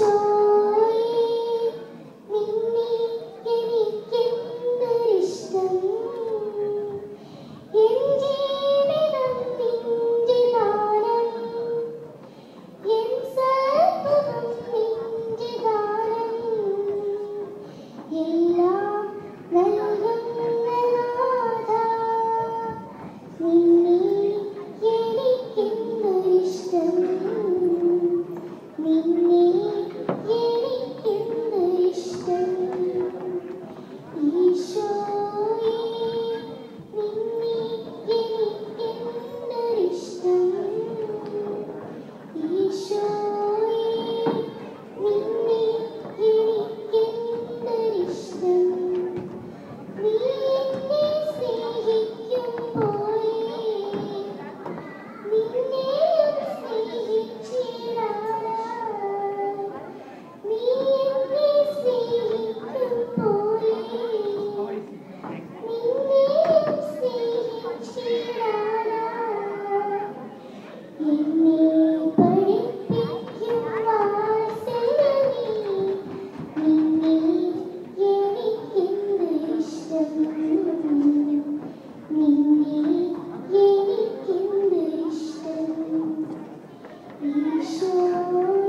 so Música